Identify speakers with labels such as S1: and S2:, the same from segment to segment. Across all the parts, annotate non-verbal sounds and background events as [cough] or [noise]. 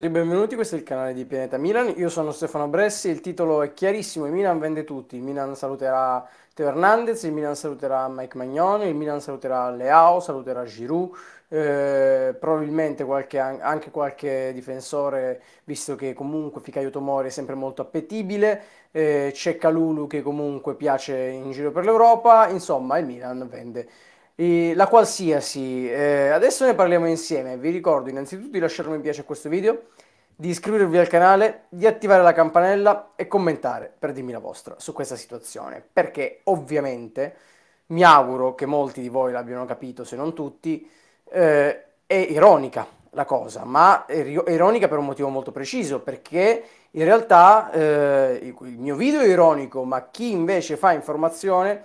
S1: Benvenuti, questo è il canale di Pianeta Milan, io sono Stefano Bressi, il titolo è chiarissimo, il Milan vende tutti, il Milan saluterà Teo Hernandez, il Milan saluterà Mike Magnone, il Milan saluterà Leao, saluterà Giroud, eh, probabilmente qualche, anche qualche difensore, visto che comunque Ficaio Tomori è sempre molto appetibile, eh, c'è Calulu che comunque piace in giro per l'Europa, insomma il Milan vende la qualsiasi. Eh, adesso ne parliamo insieme. Vi ricordo innanzitutto di lasciare un mi piace a questo video, di iscrivervi al canale, di attivare la campanella e commentare per dirmi la vostra su questa situazione. Perché ovviamente mi auguro che molti di voi l'abbiano capito, se non tutti, eh, è ironica la cosa, ma è ironica per un motivo molto preciso, perché in realtà eh, il mio video è ironico, ma chi invece fa informazione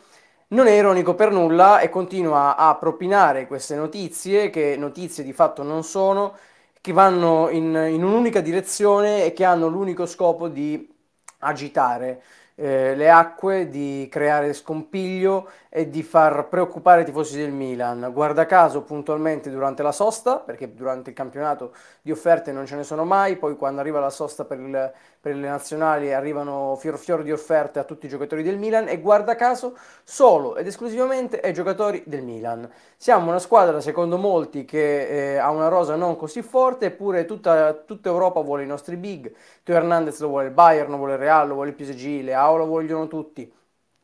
S1: non è ironico per nulla e continua a propinare queste notizie, che notizie di fatto non sono, che vanno in, in un'unica direzione e che hanno l'unico scopo di agitare eh, le acque, di creare scompiglio e di far preoccupare i tifosi del Milan. Guarda caso puntualmente durante la sosta, perché durante il campionato di offerte non ce ne sono mai, poi quando arriva la sosta per, il, per le nazionali arrivano fior fior di offerte a tutti i giocatori del Milan e guarda caso solo ed esclusivamente ai giocatori del Milan. Siamo una squadra, secondo molti, che eh, ha una rosa non così forte, eppure tutta, tutta Europa vuole i nostri big. Teo Hernandez lo vuole il Bayern, lo vuole il Real, lo vuole il PSG, Leao lo vogliono tutti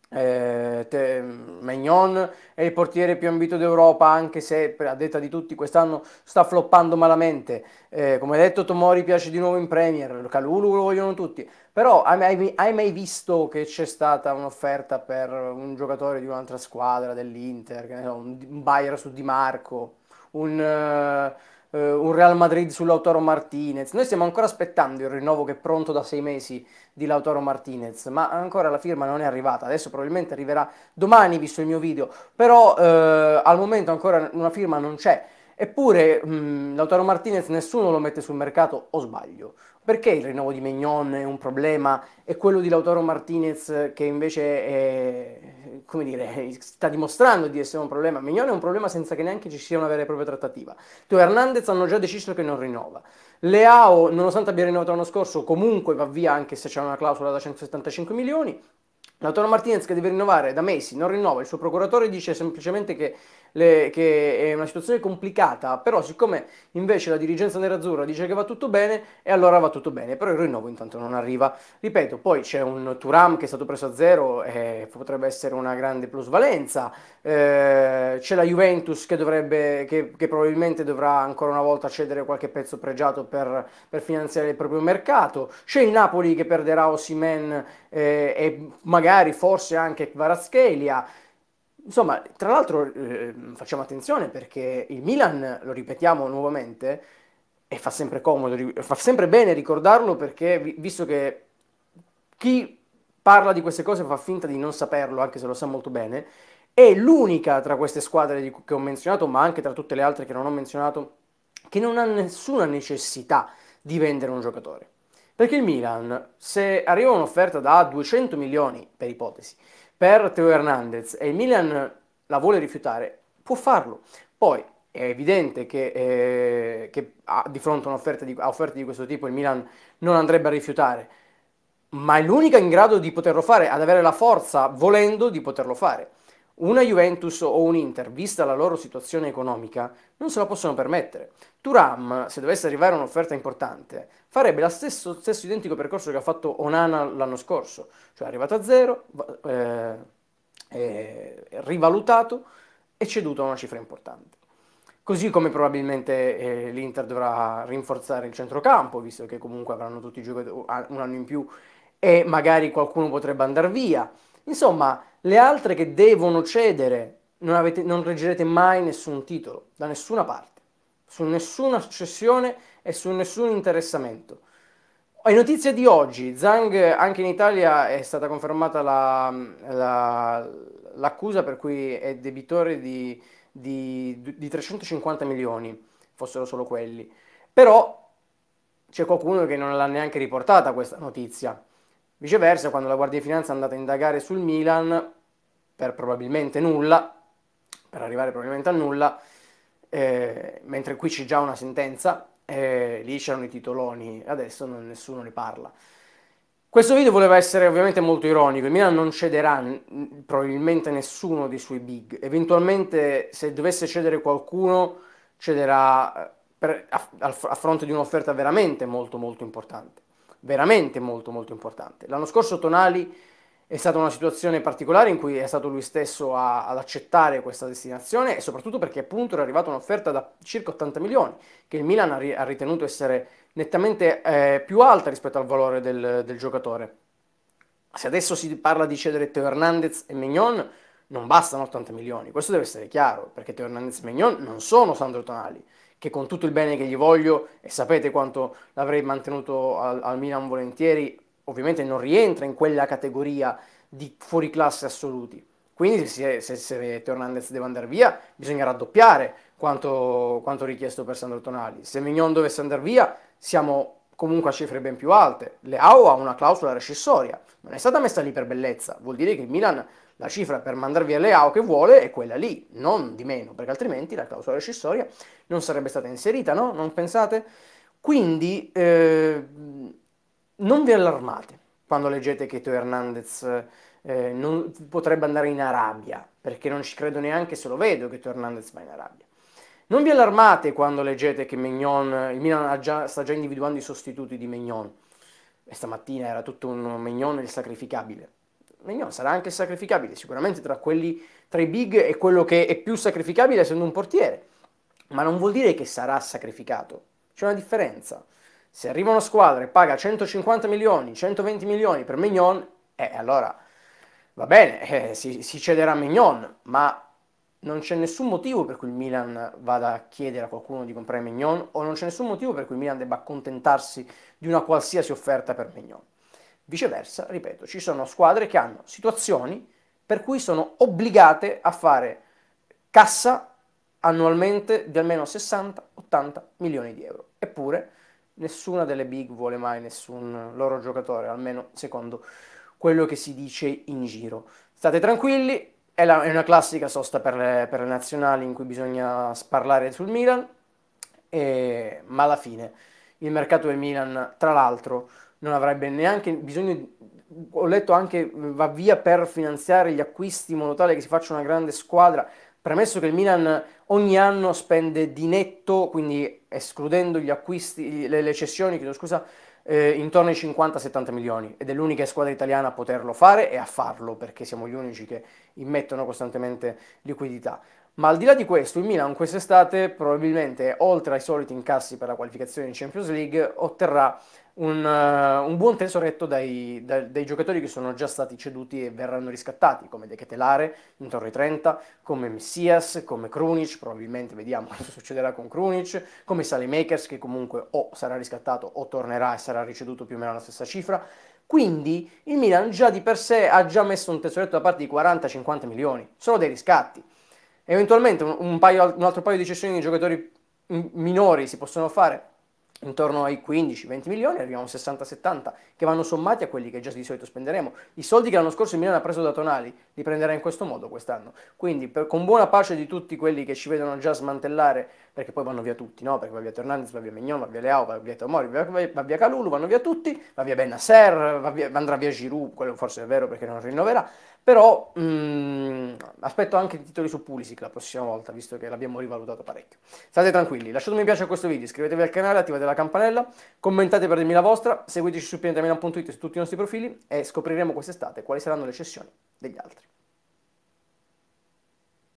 S1: eh, Magnon è il portiere più ambito d'Europa, anche se a detta di tutti quest'anno sta floppando malamente. Eh, come detto, Tomori piace di nuovo in Premier, Calulu lo vogliono tutti. Però hai hai mai visto che c'è stata un'offerta per un giocatore di un'altra squadra dell'Inter, un Bayer su Di Marco, un... Uh, eh, un Real Madrid su Lautaro Martinez. Noi stiamo ancora aspettando il rinnovo che è pronto da sei mesi di Lautaro Martinez, ma ancora la firma non è arrivata. Adesso probabilmente arriverà domani, visto il mio video, però eh, al momento ancora una firma non c'è. Eppure mh, Lautaro Martinez nessuno lo mette sul mercato, o sbaglio? Perché il rinnovo di Mignon è un problema e quello di Lautaro Martinez che invece è, come dire, [laughs] sta dimostrando di essere un problema? Mignon è un problema senza che neanche ci sia una vera e propria trattativa. Tu e Hernandez hanno già deciso che non rinnova. Leao, nonostante abbia rinnovato l'anno scorso, comunque va via anche se c'è una clausola da 175 milioni. Lautaro Martinez che deve rinnovare da mesi non rinnova, il suo procuratore dice semplicemente che le, che è una situazione complicata, però siccome invece la dirigenza nerazzurra dice che va tutto bene, e allora va tutto bene, però il rinnovo intanto non arriva. Ripeto, poi c'è un Turam che è stato preso a zero e potrebbe essere una grande plusvalenza, eh, c'è la Juventus che, dovrebbe, che, che, probabilmente dovrà ancora una volta cedere qualche pezzo pregiato per, per finanziare il proprio mercato, c'è il Napoli che perderà Osimen eh, e magari forse anche Kvaratskhelia, Insomma, tra l'altro eh, facciamo attenzione perché il Milan, lo ripetiamo nuovamente, e fa sempre comodo, fa sempre bene ricordarlo perché visto che chi parla di queste cose fa finta di non saperlo, anche se lo sa molto bene, è l'unica tra queste squadre che ho menzionato, ma anche tra tutte le altre che non ho menzionato, che non ha nessuna necessità di vendere un giocatore. Perché il Milan, se arriva un'offerta da 200 milioni, per ipotesi, per Teo Hernandez e il Milan la vuole rifiutare, può farlo. Poi è evidente che, eh, che di fronte a, di, a offerte di questo tipo il Milan non andrebbe a rifiutare, ma è l'unica in grado di poterlo fare, ad avere la forza, volendo, di poterlo fare. Una Juventus o un Inter, vista la loro situazione economica, non se la possono permettere. Turam, se dovesse arrivare un'offerta importante, farebbe lo stesso, stesso, identico percorso che ha fatto Onana l'anno scorso, cioè è arrivato a zero, eh, è rivalutato e ceduto a una cifra importante. Così come probabilmente eh, l'Inter dovrà rinforzare il centrocampo, visto che comunque avranno tutti i giocatori un anno in più e magari qualcuno potrebbe andare via. Insomma, le altre che devono cedere, non, avete, non reggerete mai nessun titolo, da nessuna parte, su nessuna cessione e su nessun interessamento. È notizia di oggi, Zhang anche in Italia è stata confermata la, la, l'accusa per cui è debitore di, di, di 350 milioni, fossero solo quelli. Però c'è qualcuno che non l'ha neanche riportata questa notizia. Viceversa, quando la Guardia di Finanza è andata a indagare sul Milan, per probabilmente nulla, per arrivare probabilmente a nulla, eh, mentre qui c'è già una sentenza, eh, lì c'erano i titoloni, adesso non, nessuno ne parla. Questo video voleva essere ovviamente molto ironico, il Milan non cederà probabilmente nessuno dei suoi big, eventualmente se dovesse cedere qualcuno cederà eh, per, a, a fronte di un'offerta veramente molto molto importante, veramente molto molto importante. L'anno scorso Tonali è stata una situazione particolare in cui è stato lui stesso a, ad accettare questa destinazione e soprattutto perché appunto era arrivata un'offerta da circa 80 milioni che il Milan ha, ri, ha ritenuto essere nettamente eh, più alta rispetto al valore del, del, giocatore. Se adesso si parla di cedere Teo Hernandez e Mignon, non bastano 80 milioni, questo deve essere chiaro, perché Teo Hernandez e Mignon non sono Sandro Tonali, che con tutto il bene che gli voglio, e sapete quanto l'avrei mantenuto al, al Milan volentieri, ovviamente non rientra in quella categoria di fuoriclasse assoluti. Quindi se, se, se deve andare via, bisogna raddoppiare quanto, quanto richiesto per Sandro Tonali. Se Mignon dovesse andare via, siamo comunque a cifre ben più alte. Leao ha una clausola rescissoria, non è stata messa lì per bellezza, vuol dire che il Milan la cifra per mandar via Leao che vuole è quella lì, non di meno, perché altrimenti la clausola rescissoria non sarebbe stata inserita, no? Non pensate? Quindi eh, non vi allarmate quando leggete che Teo Hernandez eh, non, potrebbe andare in Arabia, perché non ci credo neanche se lo vedo che Teo Hernandez va in Arabia. Non vi allarmate quando leggete che Mignon, il Milan già, sta già individuando i sostituti di Mignon. E stamattina era tutto un Mignon il sacrificabile. Mignon sarà anche sacrificabile, sicuramente tra quelli, tra i big è quello che è più sacrificabile essendo un portiere. Ma non vuol dire che sarà sacrificato. C'è una differenza. Se arriva una squadra e paga 150 milioni, 120 milioni per Mignon, eh, allora va bene, eh, si, si cederà Mignon, ma non c'è nessun motivo per cui il Milan vada a chiedere a qualcuno di comprare Mignon o non c'è nessun motivo per cui il Milan debba accontentarsi di una qualsiasi offerta per Mignon. Viceversa, ripeto, ci sono squadre che hanno situazioni per cui sono obbligate a fare cassa annualmente di almeno 60-80 milioni di euro. Eppure nessuna delle big vuole mai nessun loro giocatore, almeno secondo quello che si dice in giro. State tranquilli, è, la, è una classica sosta per le, per le, nazionali in cui bisogna sparlare sul Milan, e, ma alla fine il mercato del Milan, tra l'altro, non avrebbe neanche bisogno, ho letto anche, va via per finanziare gli acquisti in modo tale che si faccia una grande squadra, premesso che il Milan ogni anno spende di netto, quindi escludendo gli acquisti, le, le cessioni, chiedo scusa, eh, intorno ai 50-70 milioni ed è l'unica squadra italiana a poterlo fare e a farlo perché siamo gli unici che immettono costantemente liquidità. Ma al di là di questo, il Milan quest'estate probabilmente, oltre ai soliti incassi per la qualificazione in Champions League, otterrà un, uh, un buon tesoretto dai, dai, dai, giocatori che sono già stati ceduti e verranno riscattati, come De Ketelare, intorno ai 30, come Messias, come Krunic, probabilmente vediamo [laughs] cosa succederà con Krunic, come Makers che comunque o sarà riscattato o tornerà e sarà ricevuto più o meno la stessa cifra. Quindi il Milan già di per sé ha già messo un tesoretto da parte di 40-50 milioni, sono dei riscatti. Eventualmente un, un, paio, un altro paio di cessioni di giocatori minori si possono fare, intorno ai 15-20 milioni, arriviamo a 60-70 che vanno sommati a quelli che già di solito spenderemo. I soldi che l'anno scorso il Milan ha preso da Tonali li prenderà in questo modo quest'anno. Quindi per, con buona pace di tutti quelli che ci vedono già smantellare, perché poi vanno via tutti, no? Perché va via Hernandez, va via Mignon, va via Leao, va via Tomori, va va via Calulu, vanno via tutti, va via Benasser, va via, andrà via Giroud, quello forse è vero perché non rinnoverà, però mm, aspetto anche i titoli su Pulisic la prossima volta, visto che l'abbiamo rivalutato parecchio. State tranquilli, lasciate un mi piace a questo video, iscrivetevi al canale, attivate la campanella, commentate per dirmi la vostra, seguiteci su pianetamilan.it su tutti i nostri profili e scopriremo quest'estate quali saranno le cessioni degli altri.